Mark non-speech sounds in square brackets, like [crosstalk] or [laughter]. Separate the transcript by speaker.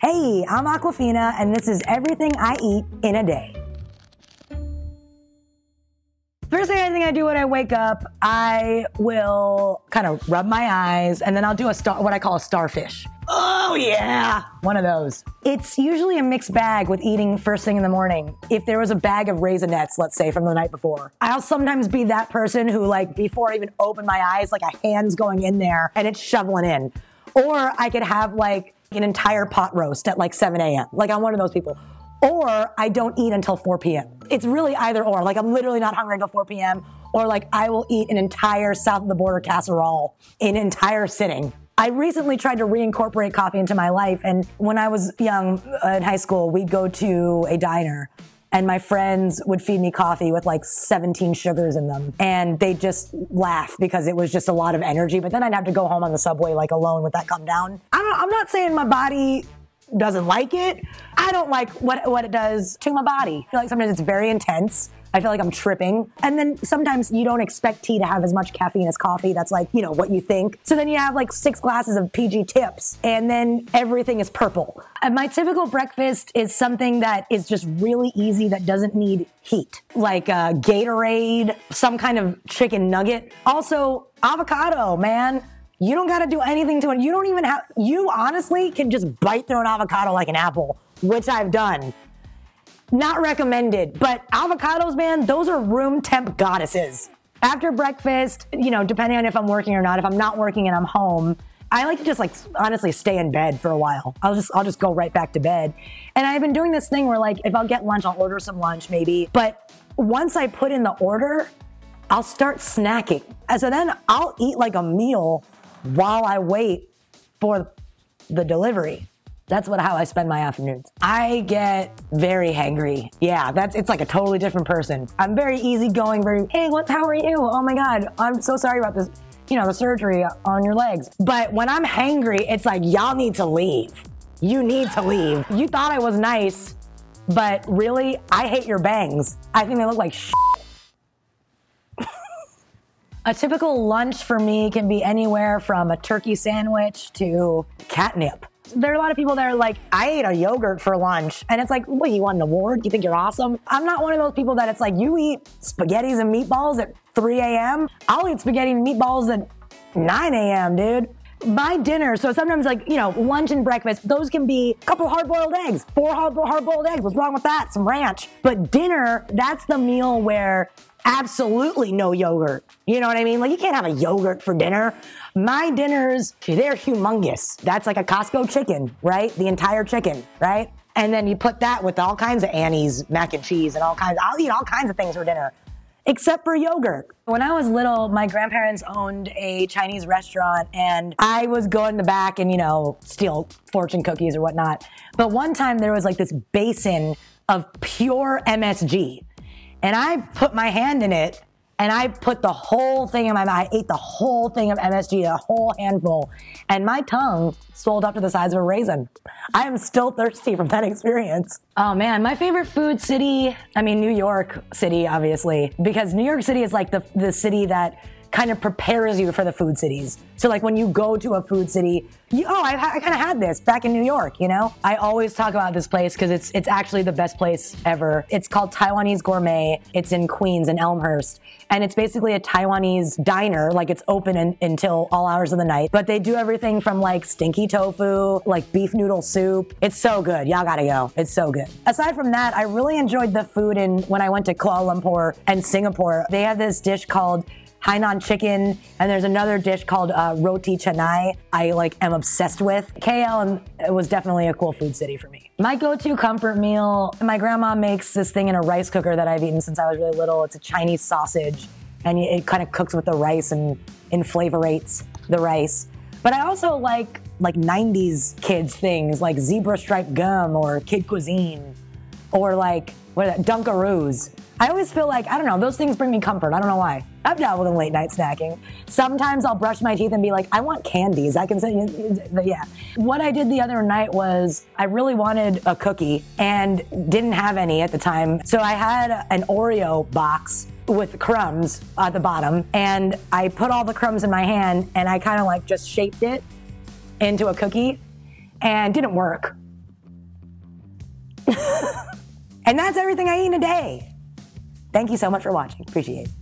Speaker 1: Hey, I'm Awkwafina, and this is everything I eat in a day. First thing I think I do when I wake up, I will kind of rub my eyes, and then I'll do a star, what I call a starfish. Oh yeah, one of those. It's usually a mixed bag with eating first thing in the morning. If there was a bag of raisinets, let's say from the night before, I'll sometimes be that person who, like, before I even open my eyes, like a hand's going in there and it's shoveling in. Or I could have like an entire pot roast at like 7 a.m. Like I'm one of those people. Or I don't eat until 4 p.m. It's really either or. Like I'm literally not hungry until 4 p.m. Or like I will eat an entire south of the border casserole in an entire sitting. I recently tried to reincorporate coffee into my life. And when I was young uh, in high school, we'd go to a diner and my friends would feed me coffee with like 17 sugars in them. And they just laugh because it was just a lot of energy but then i'd have to go home on the subway like alone with that come down. I'm not saying my body doesn't like it. I don't like what, what it does to my body. I feel like sometimes it's very intense I feel like I'm tripping. And then sometimes you don't expect tea to have as much caffeine as coffee. That's like, you know, what you think. So then you have like six glasses of PG tips and then everything is purple. And my typical breakfast is something that is just really easy that doesn't need heat, like a Gatorade, some kind of chicken nugget. Also, avocado, man. You don't got to do anything to it. You don't even have, you honestly can just bite through an avocado like an apple, which I've done. Not recommended, but avocados, man, those are room temp goddesses. After breakfast, you know, depending on if I'm working or not, if I'm not working and I'm home, I like to just like honestly stay in bed for a while. I'll just I'll just go right back to bed. And I've been doing this thing where like if I'll get lunch, I'll order some lunch maybe. But once I put in the order, I'll start snacking. And so then I'll eat like a meal while I wait for the delivery. That's what how I spend my afternoons. I get very hangry. Yeah, that's it's like a totally different person. I'm very easygoing, very hey, what how are you? Oh my god, I'm so sorry about this. You know, the surgery on your legs. But when I'm hangry, it's like y'all need to leave. You need to leave. You thought I was nice, but really, I hate your bangs. I think they look like shit. [laughs] A typical lunch for me can be anywhere from a turkey sandwich to catnip there are a lot of people that are like, I ate a yogurt for lunch. And it's like, what, you won an award? You think you're awesome? I'm not one of those people that it's like, you eat spaghettis and meatballs at 3 a.m. I'll eat spaghetti and meatballs at 9 a.m., dude. My dinner, so sometimes like, you know, lunch and breakfast, those can be a couple hard boiled eggs, four hard boiled eggs. What's wrong with that? Some ranch. But dinner, that's the meal where absolutely no yogurt. You know what I mean? Like you can't have a yogurt for dinner. My dinners, they're humongous. That's like a Costco chicken, right? The entire chicken, right? And then you put that with all kinds of Annie's mac and cheese and all kinds. I'll eat all kinds of things for dinner, except for yogurt. When I was little, my grandparents owned a Chinese restaurant, and I was going in the back and you know steal fortune cookies or whatnot. But one time there was like this basin of pure MSG and I put my hand in it and I put the whole thing in my mouth. I ate the whole thing of MSG, a whole handful, and my tongue swelled up to the size of a raisin. I am still thirsty from that [laughs] experience. Oh man, my favorite food city, I mean, New York City, obviously, because New York City is like the, the city that kind of prepares you for the food cities. So like when you go to a food city, you, oh, I, I kind of had this back in New York, you know? I always talk about this place because it's, it's actually the best place ever. It's called Taiwanese Gourmet. It's in Queens in Elmhurst. And it's basically a Taiwanese diner, like it's open in, until all hours of the night. But they do everything from like stinky tofu, like beef noodle soup. It's so good. Y'all gotta go. It's so good. Aside from that, I really enjoyed the food in when I went to Kuala Lumpur and Singapore. They have this dish called Hainan chicken, and there's another dish called uh, roti canai. I like am obsessed with. KL and it was definitely a cool food city for me. My go-to comfort meal. My grandma makes this thing in a rice cooker that I've eaten since I was really little. It's a Chinese sausage, and it kind of cooks with the rice and inflavorates the rice. But I also like like 90s kids things like zebra stripe gum or kid cuisine or like what are that Dunkaroos. I always feel like, I don't know, those things bring me comfort. I don't know why. I've dabbled in late night snacking. Sometimes I'll brush my teeth and be like, I want candies. I can say, yeah. What I did the other night was I really wanted a cookie and didn't have any at the time. So I had an Oreo box with crumbs at the bottom and I put all the crumbs in my hand and I kind of like just shaped it into a cookie and didn't work [laughs] And that's everything I eat in a day. Thank you so much for watching. Appreciate it.